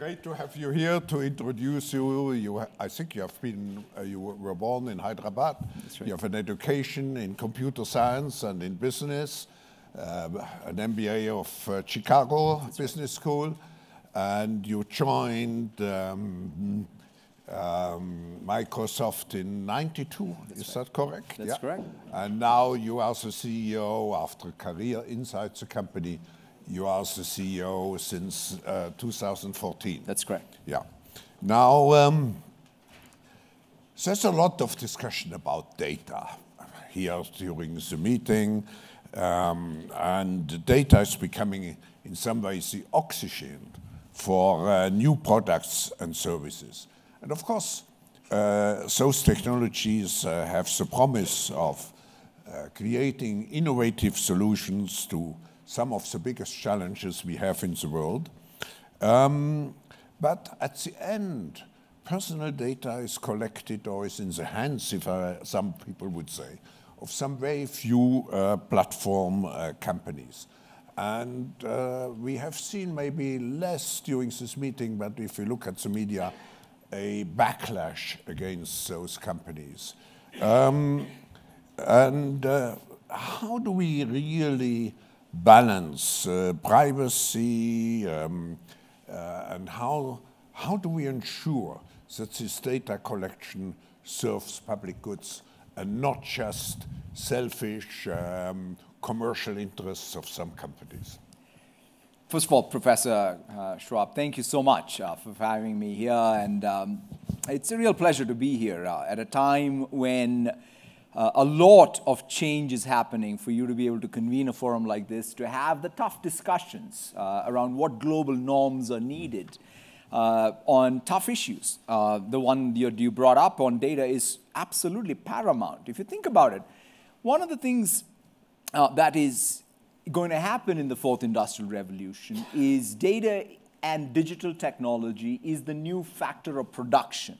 great to have you here to introduce you. you I think you have been, uh, you were born in Hyderabad. Right. You have an education in computer science and in business, uh, an MBA of uh, Chicago That's Business right. School, and you joined um, um, Microsoft in 92. That's Is right. that correct? That's yeah. correct. And now you are the CEO after a career inside the company you are the CEO since uh, 2014. That's correct. Yeah. Now, um, there's a lot of discussion about data here during the meeting, um, and data is becoming, in some ways, the oxygen for uh, new products and services. And of course, uh, those technologies uh, have the promise of uh, creating innovative solutions to some of the biggest challenges we have in the world. Um, but at the end, personal data is collected or is in the hands, if I, some people would say, of some very few uh, platform uh, companies. And uh, we have seen maybe less during this meeting, but if you look at the media, a backlash against those companies. Um, and uh, how do we really balance uh, privacy um, uh, and how, how do we ensure that this data collection serves public goods and not just selfish um, commercial interests of some companies? First of all, Professor uh, Schwab, thank you so much uh, for having me here. And um, it's a real pleasure to be here uh, at a time when uh, a lot of change is happening for you to be able to convene a forum like this, to have the tough discussions uh, around what global norms are needed uh, on tough issues. Uh, the one you, you brought up on data is absolutely paramount. If you think about it, one of the things uh, that is going to happen in the fourth industrial revolution is data and digital technology is the new factor of production.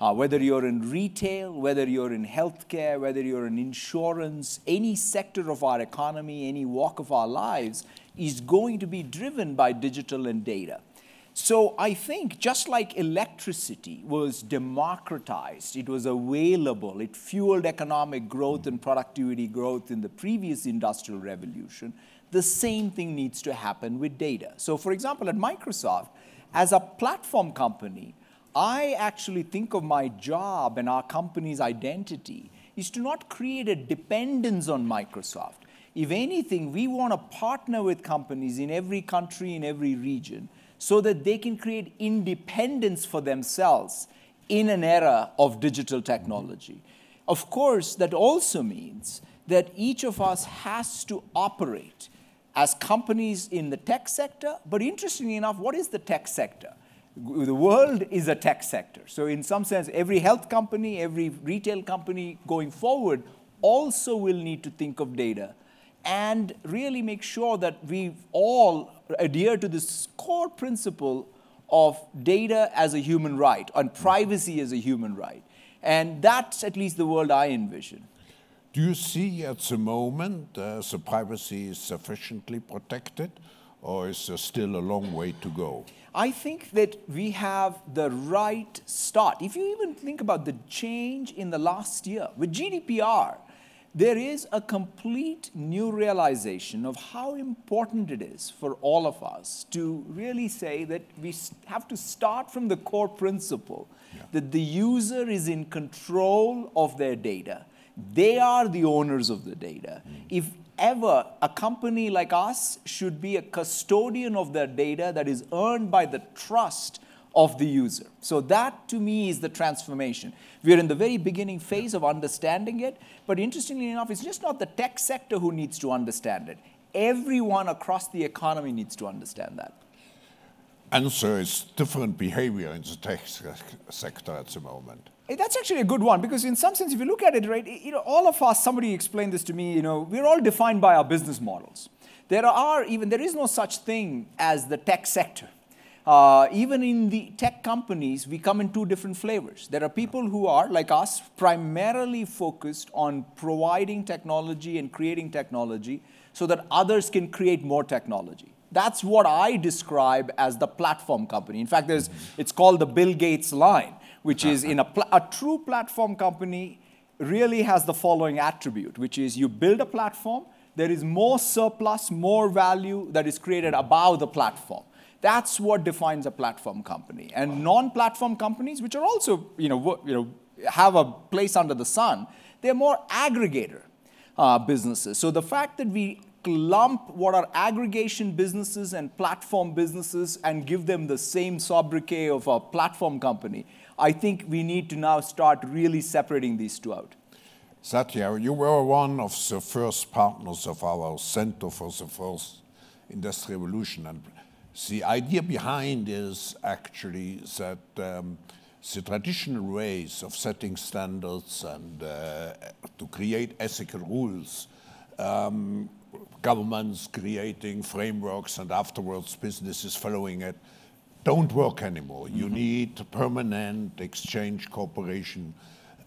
Uh, whether you're in retail, whether you're in healthcare, whether you're in insurance, any sector of our economy, any walk of our lives is going to be driven by digital and data. So I think just like electricity was democratized, it was available, it fueled economic growth and productivity growth in the previous industrial revolution, the same thing needs to happen with data. So for example, at Microsoft, as a platform company, I actually think of my job and our company's identity is to not create a dependence on Microsoft. If anything, we want to partner with companies in every country, in every region, so that they can create independence for themselves in an era of digital technology. Of course, that also means that each of us has to operate as companies in the tech sector, but interestingly enough, what is the tech sector? The world is a tech sector. So in some sense, every health company, every retail company going forward also will need to think of data and really make sure that we all adhere to this core principle of data as a human right and privacy as a human right. And that's at least the world I envision. Do you see at the moment uh, the privacy is sufficiently protected? Or is there still a long way to go? I think that we have the right start. If you even think about the change in the last year with GDPR, there is a complete new realization of how important it is for all of us to really say that we have to start from the core principle yeah. that the user is in control of their data. They are the owners of the data. Mm. If ever a company like us should be a custodian of their data that is earned by the trust of the user. So that to me is the transformation. We're in the very beginning phase of understanding it, but interestingly enough, it's just not the tech sector who needs to understand it. Everyone across the economy needs to understand that. And so it's different behavior in the tech sector at the moment. That's actually a good one because, in some sense, if you look at it, right, you know, all of us, somebody explained this to me, you know, we're all defined by our business models. There are even, there is no such thing as the tech sector. Uh, even in the tech companies, we come in two different flavors. There are people who are, like us, primarily focused on providing technology and creating technology so that others can create more technology. That's what I describe as the platform company. In fact, there's, it's called the Bill Gates line, which is in a, a true platform company really has the following attribute, which is you build a platform, there is more surplus, more value that is created above the platform. That's what defines a platform company. And non-platform companies, which are also, you know, you know, have a place under the sun, they're more aggregator uh, businesses. So the fact that we lump what are aggregation businesses and platform businesses and give them the same sobriquet of a platform company, I think we need to now start really separating these two out. Satya, you were one of the first partners of our Center for the Fourth Industrial Revolution. And the idea behind is actually that um, the traditional ways of setting standards and uh, to create ethical rules um, governments creating frameworks and afterwards businesses following it don't work anymore. Mm -hmm. You need permanent exchange cooperation.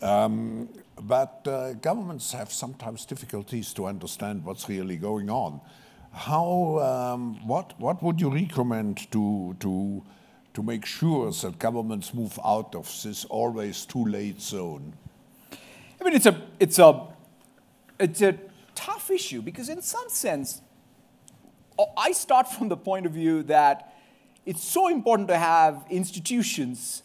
Um, but uh, governments have sometimes difficulties to understand what's really going on. How, um, what, what would you recommend to, to, to make sure that governments move out of this always too late zone? I mean, it's a, it's a, it's a tough issue because, in some sense, I start from the point of view that it's so important to have institutions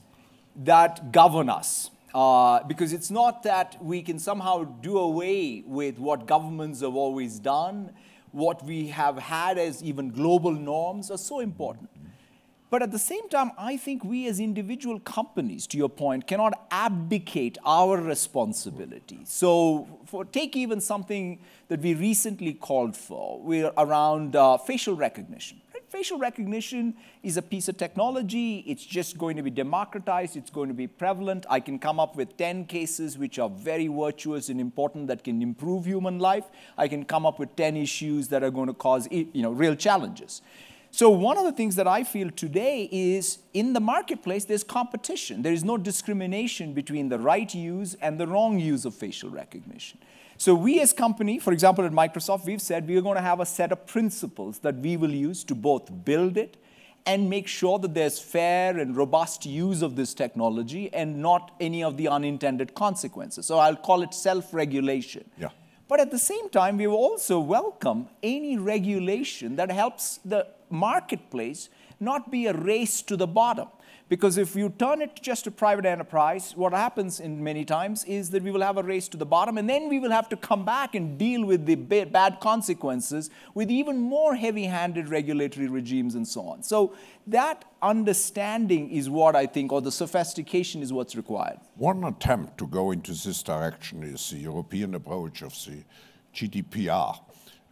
that govern us. Uh, because it's not that we can somehow do away with what governments have always done, what we have had as even global norms are so important. But at the same time, I think we as individual companies, to your point, cannot abdicate our responsibility. So for, take even something that we recently called for, we're around uh, facial recognition. Right? Facial recognition is a piece of technology. It's just going to be democratized. It's going to be prevalent. I can come up with 10 cases which are very virtuous and important that can improve human life. I can come up with 10 issues that are going to cause you know, real challenges. So one of the things that I feel today is in the marketplace, there's competition. There is no discrimination between the right use and the wrong use of facial recognition. So we as a company, for example, at Microsoft, we've said we're going to have a set of principles that we will use to both build it and make sure that there's fair and robust use of this technology and not any of the unintended consequences. So I'll call it self-regulation. Yeah. But at the same time, we also welcome any regulation that helps the marketplace not be a race to the bottom. Because if you turn it just to private enterprise, what happens in many times is that we will have a race to the bottom, and then we will have to come back and deal with the bad consequences with even more heavy-handed regulatory regimes and so on. So that understanding is what I think, or the sophistication is what's required. One attempt to go into this direction is the European approach of the GDPR.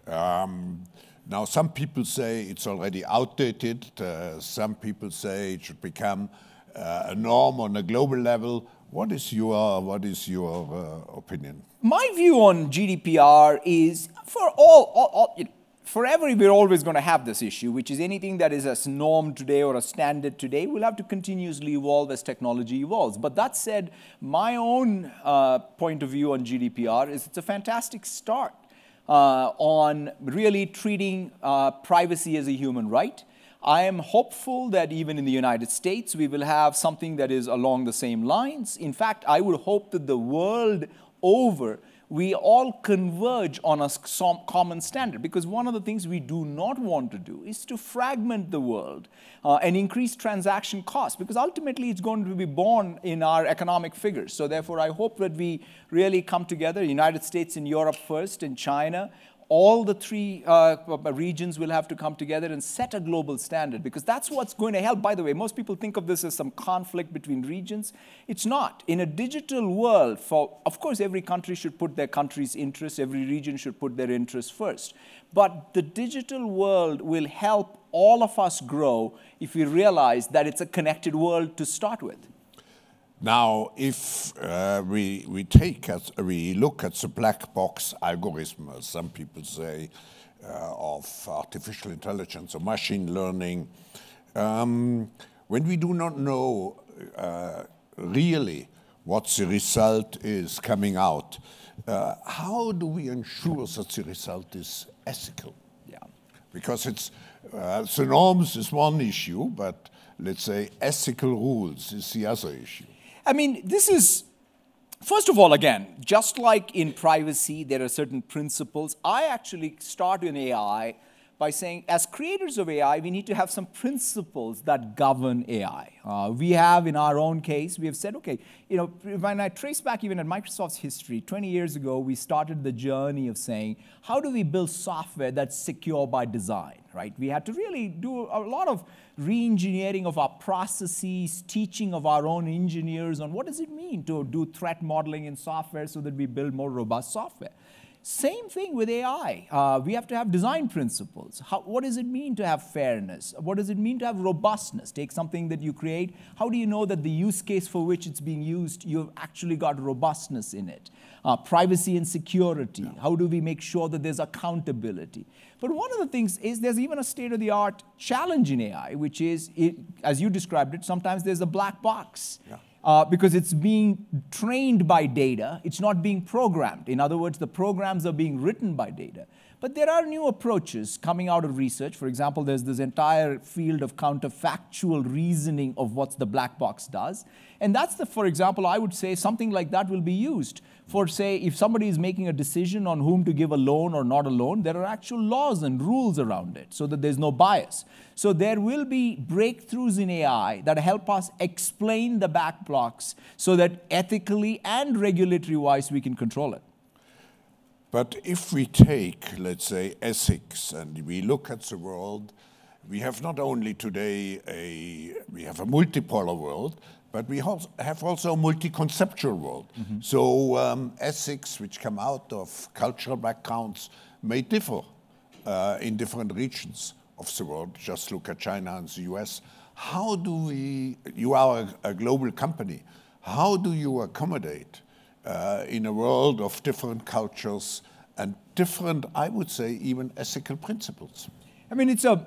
Um, now, some people say it's already outdated. Uh, some people say it should become uh, a norm on a global level. What is your, what is your uh, opinion? My view on GDPR is for all, all, all you know, forever we're always going to have this issue, which is anything that is a norm today or a standard today will have to continuously evolve as technology evolves. But that said, my own uh, point of view on GDPR is it's a fantastic start uh, on really treating uh, privacy as a human right. I am hopeful that even in the United States, we will have something that is along the same lines. In fact, I would hope that the world over we all converge on a common standard because one of the things we do not want to do is to fragment the world uh, and increase transaction costs because ultimately it's going to be borne in our economic figures. So therefore, I hope that we really come together, United States and Europe first and China, all the three uh, regions will have to come together and set a global standard because that's what's going to help. By the way, most people think of this as some conflict between regions. It's not. In a digital world, for of course, every country should put their country's interests, every region should put their interests first. But the digital world will help all of us grow if we realize that it's a connected world to start with. Now, if uh, we, we take, as, we look at the black box algorithm, as some people say, uh, of artificial intelligence or machine learning, um, when we do not know uh, really what the result is coming out, uh, how do we ensure that the result is ethical? Yeah. Because it's, Uh, so norms is one issue, but let's say ethical rules is the other issue. I mean, this is, first of all, again, just like in privacy, there are certain principles. I actually start in AI by saying, as creators of AI, we need to have some principles that govern AI. Uh, we have, in our own case, we have said, okay, you know, when I trace back even at Microsoft's history, 20 years ago, we started the journey of saying, how do we build software that's secure by design, right? We had to really do a lot of re-engineering of our processes, teaching of our own engineers on what does it mean to do threat modeling in software so that we build more robust software. Same thing with AI. Uh, we have to have design principles. How, what does it mean to have fairness? What does it mean to have robustness? Take something that you create. How do you know that the use case for which it's being used, you've actually got robustness in it? Uh, privacy and security. Yeah. How do we make sure that there's accountability? But one of the things is there's even a state of the art challenge in AI, which is, it, as you described it, sometimes there's a black box. Yeah uh, because it's being trained by data, it's not being programmed. In other words, the programs are being written by data. But there are new approaches coming out of research. For example, there's this entire field of counterfactual reasoning of what the black box does. And that's the, for example, I would say something like that will be used for, say, if somebody is making a decision on whom to give a loan or not a loan, there are actual laws and rules around it so that there's no bias. So there will be breakthroughs in AI that help us explain the black box so that ethically and regulatory wise we can control it. But if we take, let's say, ethics and we look at the world, we have not only today a, we have a multipolar world, but we have also a multi-conceptual world. Mm -hmm. So um, ethics, which come out of cultural backgrounds, may differ uh, in different regions of the world. Just look at China and the US. How do we, you are a, a global company, how do you accommodate uh, in a world of different cultures and different, I would say, even ethical principles. I mean, it's a,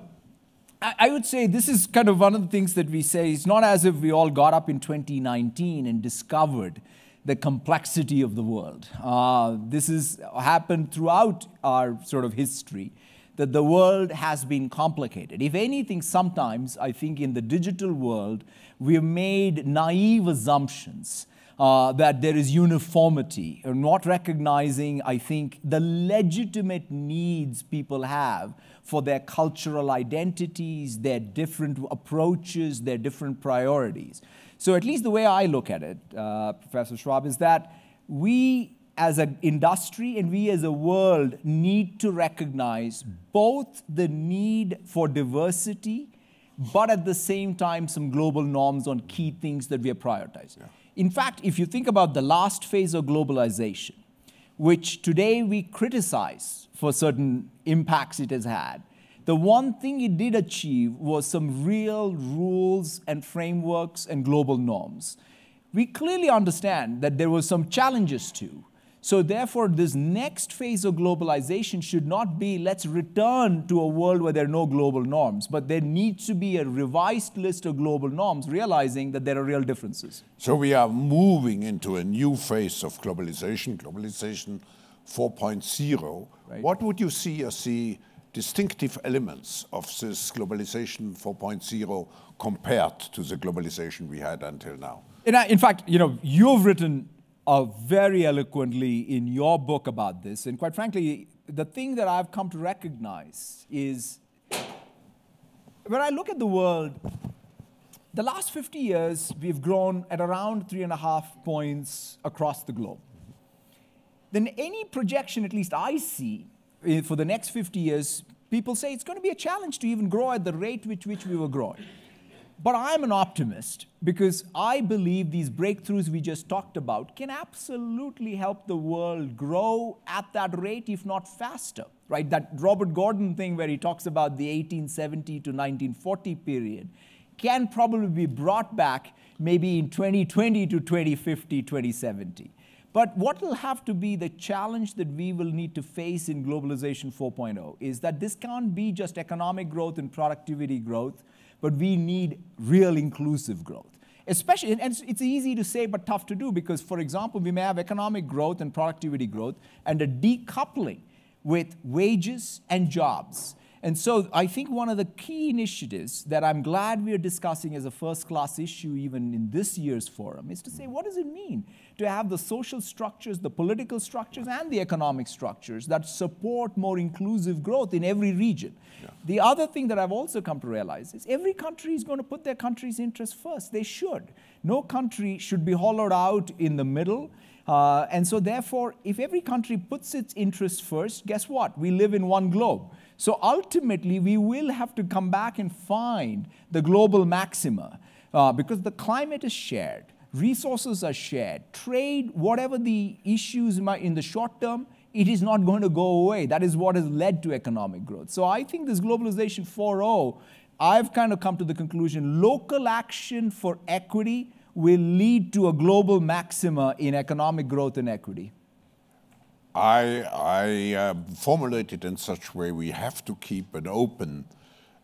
I would say this is kind of one of the things that we say. It's not as if we all got up in 2019 and discovered the complexity of the world. Uh, this has happened throughout our sort of history, that the world has been complicated. If anything, sometimes I think in the digital world, we've made naive assumptions uh, that there is uniformity, or not recognizing, I think, the legitimate needs people have for their cultural identities, their different approaches, their different priorities. So, at least the way I look at it, uh, Professor Schwab, is that we as an industry and we as a world need to recognize both the need for diversity, but at the same time, some global norms on key things that we are prioritizing. Yeah. In fact, if you think about the last phase of globalization, which today we criticize for certain impacts it has had, the one thing it did achieve was some real rules and frameworks and global norms. We clearly understand that there were some challenges too. So, therefore, this next phase of globalization should not be let's return to a world where there are no global norms, but there needs to be a revised list of global norms, realizing that there are real differences. So, we are moving into a new phase of globalization, globalization 4.0. Right. What would you see as the distinctive elements of this globalization 4.0 compared to the globalization we had until now? In, in fact, you know, you've written uh, very eloquently in your book about this. And quite frankly, the thing that I've come to recognize is when I look at the world, the last 50 years, we've grown at around three and a half points across the globe. Then any projection, at least I see, eh, for the next 50 years, people say it's going to be a challenge to even grow at the rate with which we were growing. But I'm an optimist because I believe these breakthroughs we just talked about can absolutely help the world grow at that rate, if not faster. Right? That Robert Gordon thing where he talks about the 1870 to 1940 period can probably be brought back maybe in 2020 to 2050, 2070. But what will have to be the challenge that we will need to face in globalization 4.0 is that this can't be just economic growth and productivity growth but we need real inclusive growth. Especially, and it's, it's easy to say but tough to do because, for example, we may have economic growth and productivity growth and a decoupling with wages and jobs. And so I think one of the key initiatives that I'm glad we are discussing as a first class issue, even in this year's forum, is to say what does it mean to have the social structures, the political structures, and the economic structures that support more inclusive growth in every region. Yeah. The other thing that I've also come to realize is every country is going to put their country's interests first. They should. No country should be hollowed out in the middle. Uh, and so, therefore, if every country puts its interests first, guess what? We live in one globe. So ultimately, we will have to come back and find the global maxima uh, because the climate is shared, resources are shared, trade, whatever the issues in the short term, it is not going to go away. That is what has led to economic growth. So I think this globalization 4.0, I've kind of come to the conclusion local action for equity will lead to a global maxima in economic growth and equity. I, I uh, formulate it in such a way we have to keep an open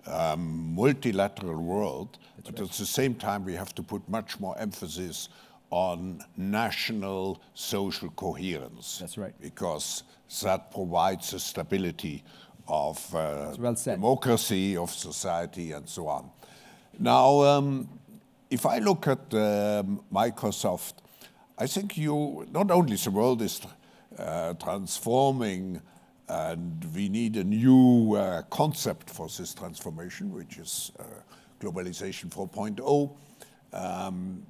um, multilateral world, That's but right. at the same time we have to put much more emphasis on national social coherence. That's right. Because that provides the stability of uh, well democracy, of society, and so on. Now, um, if I look at um, Microsoft, I think you, not only the world is uh, transforming, and we need a new uh, concept for this transformation, which is uh, globalization 4.0. Um,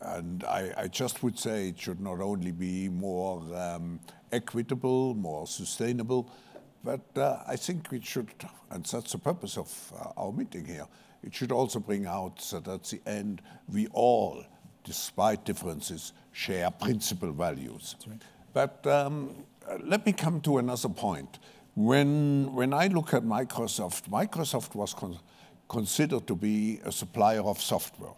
and I, I, just would say it should not only be more um, equitable, more sustainable, but uh, I think it should, and that's the purpose of uh, our meeting here, it should also bring out that at the end we all, despite differences, share principal values. Right. But um, let me come to another point. When, when I look at Microsoft, Microsoft was con considered to be a supplier of software.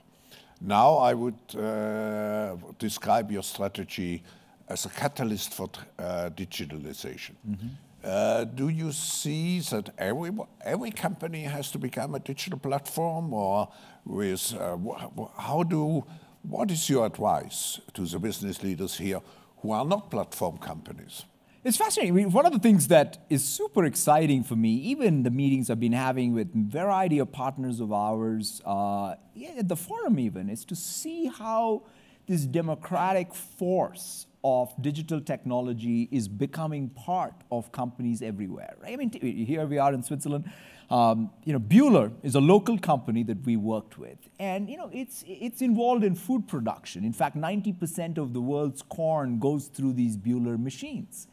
Now I would uh, describe your strategy as a catalyst for uh, digitalization. Mm -hmm. uh, do you see that every, every company has to become a digital platform or with, uh, how do, what is your advice to the business leaders here who are not platform companies. It's fascinating. I mean, one of the things that is super exciting for me, even the meetings I've been having with a variety of partners of ours, uh, at the forum even, is to see how this democratic force of digital technology is becoming part of companies everywhere. Right? I mean, here we are in Switzerland. Um, you know, Bühler is a local company that we worked with, and you know, it's it's involved in food production. In fact, 90% of the world's corn goes through these Bühler machines.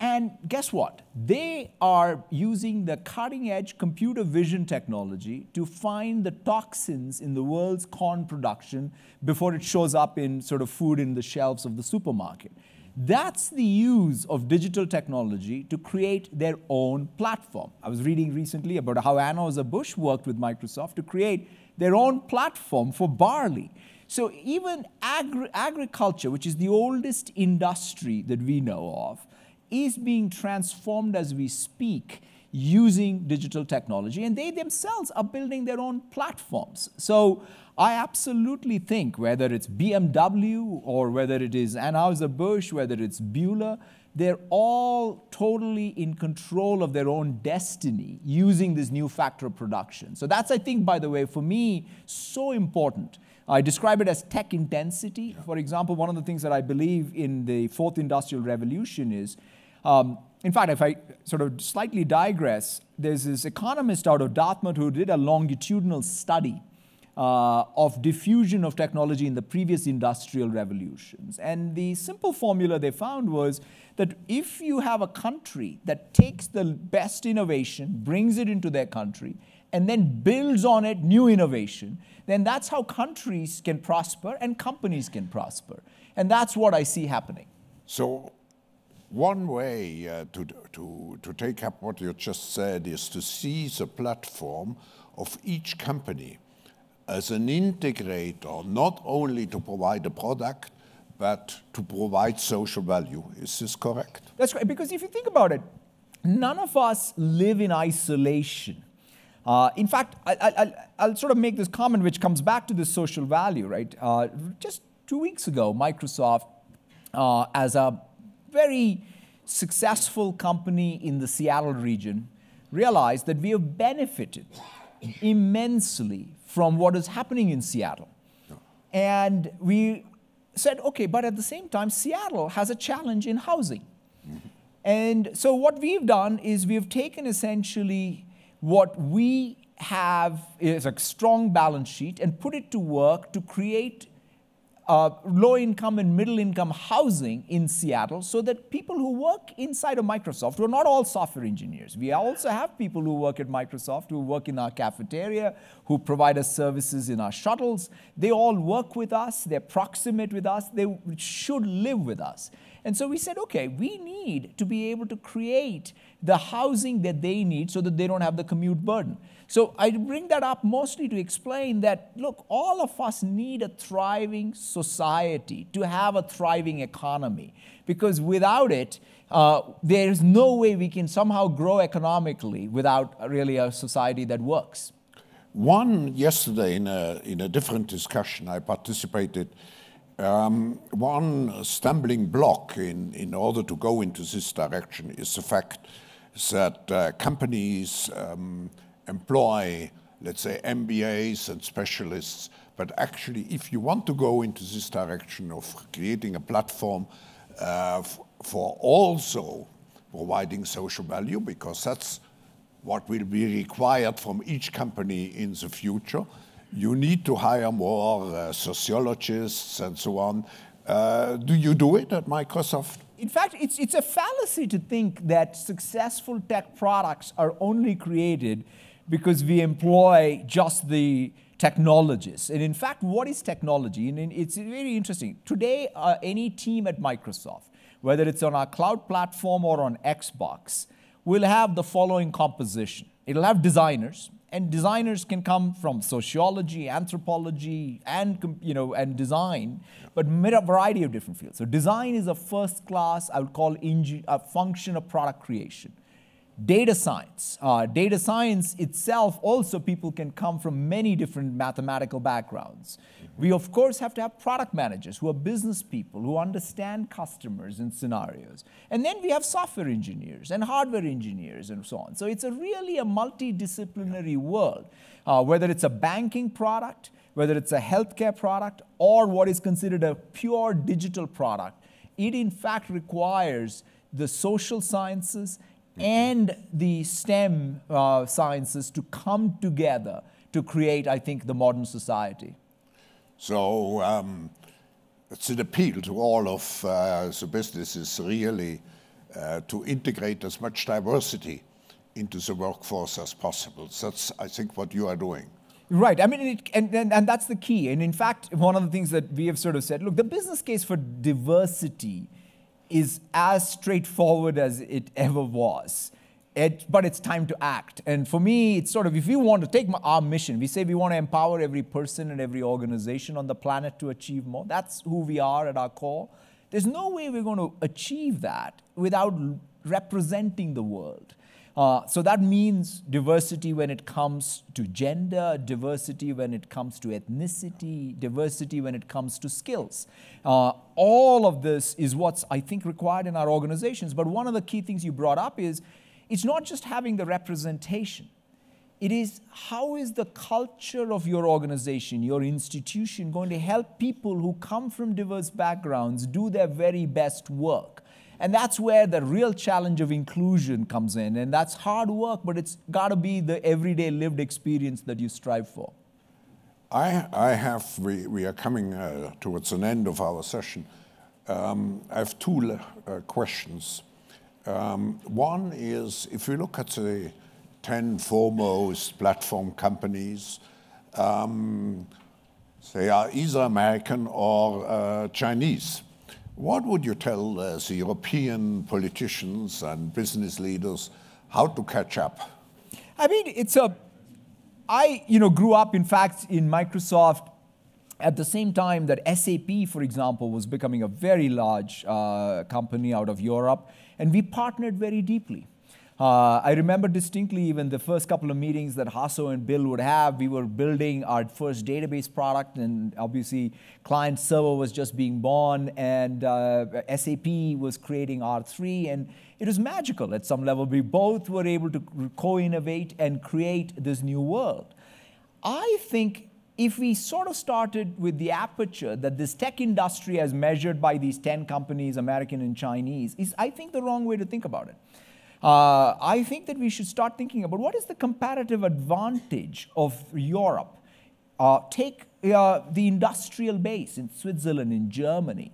And guess what? They are using the cutting edge computer vision technology to find the toxins in the world's corn production before it shows up in sort of food in the shelves of the supermarket. That's the use of digital technology to create their own platform. I was reading recently about how Anheuser-Busch worked with Microsoft to create their own platform for barley. So even agri agriculture, which is the oldest industry that we know of, is being transformed as we speak using digital technology, and they themselves are building their own platforms. So I absolutely think whether it's BMW or whether it is Anheuser-Busch, whether it's Bühler, they're all totally in control of their own destiny using this new factor of production. So that's, I think, by the way, for me, so important. I describe it as tech intensity. For example, one of the things that I believe in the fourth industrial revolution is um, in fact, if I sort of slightly digress, there's this economist out of Dartmouth who did a longitudinal study uh, of diffusion of technology in the previous industrial revolutions. And the simple formula they found was that if you have a country that takes the best innovation, brings it into their country, and then builds on it new innovation, then that's how countries can prosper and companies can prosper. And that's what I see happening. So one way uh, to, to, to take up what you just said is to see the platform of each company as an integrator, not only to provide a product, but to provide social value. Is this correct? That's right, because if you think about it, none of us live in isolation. Uh, in fact, I, will sort of make this comment which comes back to this social value, right? Uh, just two weeks ago, Microsoft, uh, as a very successful company in the Seattle region realized that we have benefited immensely from what is happening in Seattle. And we said, okay, but at the same time, Seattle has a challenge in housing. And so what we've done is we've taken essentially what we have is a strong balance sheet and put it to work to create uh, low income and middle income housing in Seattle so that people who work inside of Microsoft, who are not all software engineers, we also have people who work at Microsoft, who work in our cafeteria, who provide us services in our shuttles. They all work with us, they're proximate with us, they should live with us. And so we said, okay, we need to be able to create the housing that they need so that they don't have the commute burden. So I bring that up mostly to explain that, look, all of us need a thriving society to have a thriving economy. Because without it, uh, there's no way we can somehow grow economically without really a society that works. One, yesterday in a, in a different discussion I participated, um, one stumbling block in, in order to go into this direction is the fact that uh, companies um, employ, let's say, MBAs and specialists. But actually, if you want to go into this direction of creating a platform uh, for also providing social value, because that's what will be required from each company in the future, you need to hire more uh, sociologists and so on. Uh, do you do it at Microsoft? In fact, it's, it's a fallacy to think that successful tech products are only created because we employ just the technologists. And in fact, what is technology? And it's very interesting. Today, uh, any team at Microsoft, whether it's on our cloud platform or on Xbox, will have the following composition. It'll have designers, and designers can come from sociology, anthropology, and you know, and design, but a variety of different fields. So design is a first class, I would call a function of product creation. Data science. Uh, data science itself, also people can come from many different mathematical backgrounds. We, of course, have to have product managers who are business people, who understand customers and scenarios. And then we have software engineers and hardware engineers and so on. So it's a really a multidisciplinary world, uh, whether it's a banking product, whether it's a healthcare product, or what is considered a pure digital product. It, in fact, requires the social sciences and the STEM uh, sciences to come together to create, I think, the modern society. So um, it's an appeal to all of uh, the businesses really uh, to integrate as much diversity into the workforce as possible. That's, I think, what you are doing. Right. I mean, it, and, and, and that's the key. And in fact, one of the things that we have sort of said look, the business case for diversity is as straightforward as it ever was. It, but it's time to act. And for me, it's sort of if we want to take our mission, we say we want to empower every person and every organization on the planet to achieve more. That's who we are at our core. There's no way we're going to achieve that without representing the world. Uh, so that means diversity when it comes to gender, diversity when it comes to ethnicity, diversity when it comes to skills. Uh, all of this is what's, I think, required in our organizations. But one of the key things you brought up is it's not just having the representation. It is how is the culture of your organization, your institution, going to help people who come from diverse backgrounds do their very best work? And that's where the real challenge of inclusion comes in. And that's hard work, but it's got to be the everyday lived experience that you strive for. I, I have, we, we are coming uh, towards an end of our session. Um, I have two uh, questions. Um, one is if we look at the 10 foremost platform companies, um, they are either American or uh, Chinese. What would you tell uh, the European politicians and business leaders how to catch up? I mean, it's a. I you know grew up, in fact, in Microsoft at the same time that SAP, for example, was becoming a very large uh, company out of Europe, and we partnered very deeply. Uh, I remember distinctly even the first couple of meetings that Hasso and Bill would have. We were building our first database product, and obviously, client server was just being born, and uh, SAP was creating R3, and it was magical at some level. We both were able to co innovate and create this new world. I think if we sort of started with the aperture that this tech industry, as measured by these 10 companies, American and Chinese, is, I think, the wrong way to think about it. Uh, I think that we should start thinking about what is the comparative advantage of Europe. Uh, take uh, the industrial base in Switzerland, in Germany.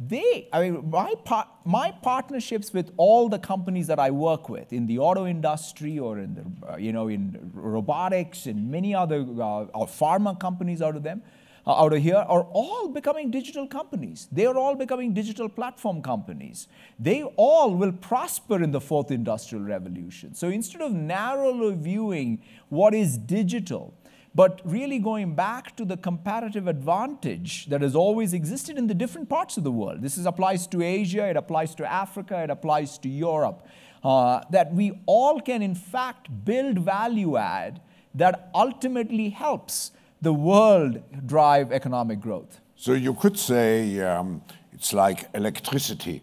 They, I mean, my, par my partnerships with all the companies that I work with in the auto industry or in the, uh, you know, in robotics and many other uh, pharma companies out of them, out of here are all becoming digital companies. They are all becoming digital platform companies. They all will prosper in the fourth industrial revolution. So instead of narrowly viewing what is digital, but really going back to the comparative advantage that has always existed in the different parts of the world. This is, applies to Asia, it applies to Africa, it applies to Europe. Uh, that we all can, in fact, build value add that ultimately helps the world drive economic growth. So you could say um, it's like electricity.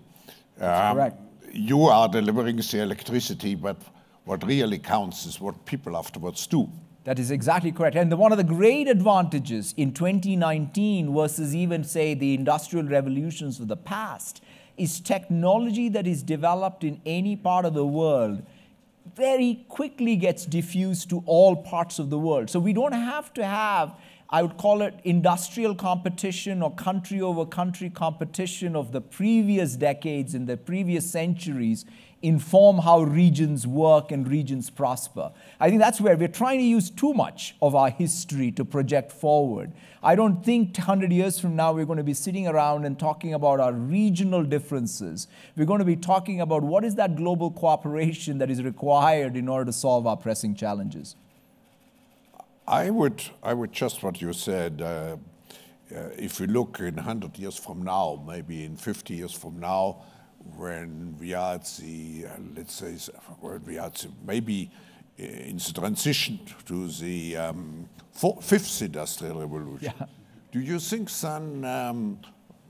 Um, correct. You are delivering the electricity, but what really counts is what people afterwards do. That is exactly correct. And the, one of the great advantages in 2019 versus even, say, the industrial revolutions of the past is technology that is developed in any part of the world very quickly gets diffused to all parts of the world. So we don't have to have, I would call it industrial competition or country over country competition of the previous decades and the previous centuries inform how regions work and regions prosper. I think that's where we're trying to use too much of our history to project forward. I don't think 100 years from now we're going to be sitting around and talking about our regional differences. We're going to be talking about what is that global cooperation that is required in order to solve our pressing challenges. I would, I would just what you said. Uh, uh, if we look in 100 years from now, maybe in 50 years from now, when we are at the, uh, let's say, when we are the, maybe uh, in the transition to the um, four, fifth industrial revolution, yeah. do you think then um,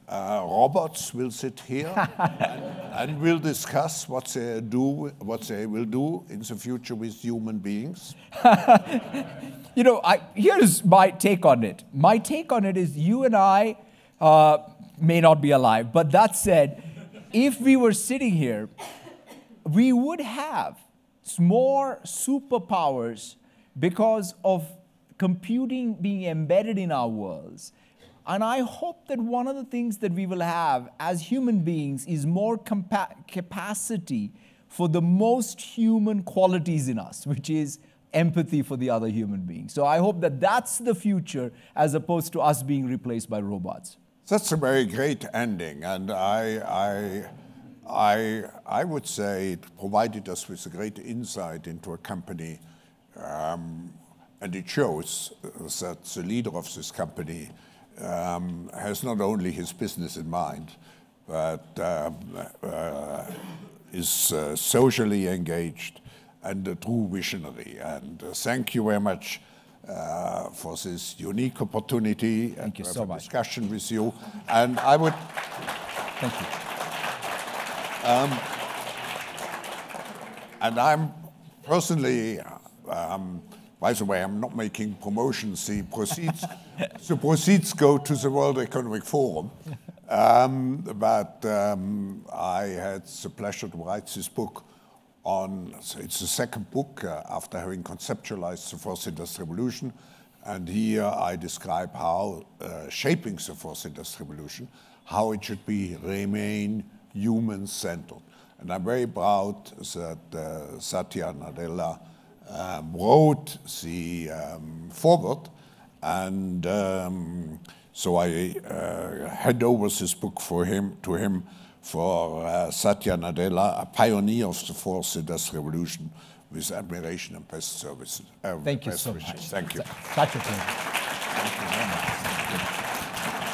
uh, robots will sit here and, and, will discuss what they do, what they will do in the future with human beings? you know, I, here's my take on it. My take on it is you and I uh, may not be alive, but that said, if we were sitting here, we would have more superpowers because of computing being embedded in our worlds. And I hope that one of the things that we will have as human beings is more capacity for the most human qualities in us, which is empathy for the other human being. So I hope that that's the future as opposed to us being replaced by robots. That's a very great ending, and I, I, I, I would say it provided us with a great insight into a company, um, and it shows that the leader of this company um, has not only his business in mind, but um, uh, is uh, socially engaged and a true visionary. And uh, thank you very much uh, for this unique opportunity Thank and you so much. discussion with you. And I would. Thank you. Um, and I'm personally, um, by the way, I'm not making promotions. The proceeds, the proceeds go to the World Economic Forum. Um, but um, I had the pleasure to write this book on, so it's the second book uh, after having conceptualized the fourth industrial revolution. And here I describe how uh, shaping the fourth industrial revolution, how it should be remain human-centered. And I'm very proud that uh, Satya Nadella um, wrote the um, foreword, and um, so I uh, hand over this book for him to him for uh, Satya Nadella, a pioneer of the fourth industrial revolution, with admiration and best services. Uh, Thank you so wishes. much. Thank you. Such a pleasure.